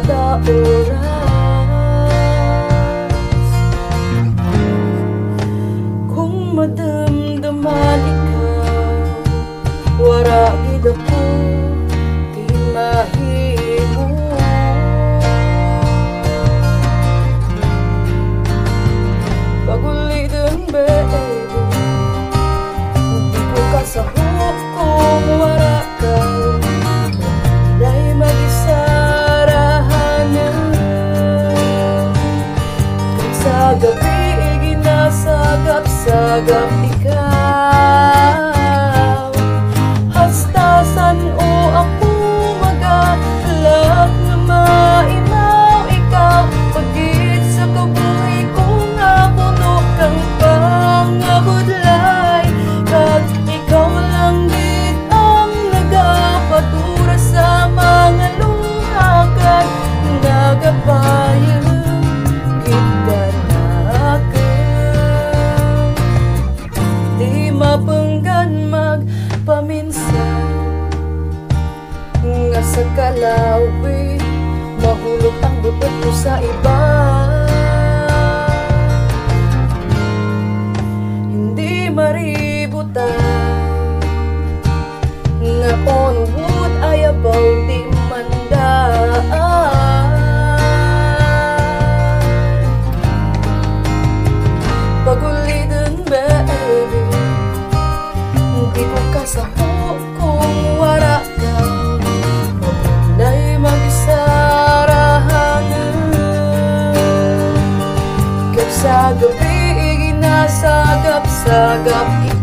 kada oras Kung madamdaman ikaw Waragid ako. Gabi iginasagap-sagap ikaw sa kalawi Mahulog ang bubot ko sa iba. Hindi maributan Nga on wood ay abaw di mandaan. Pagulid ang baby Hindi ko kasama. love you.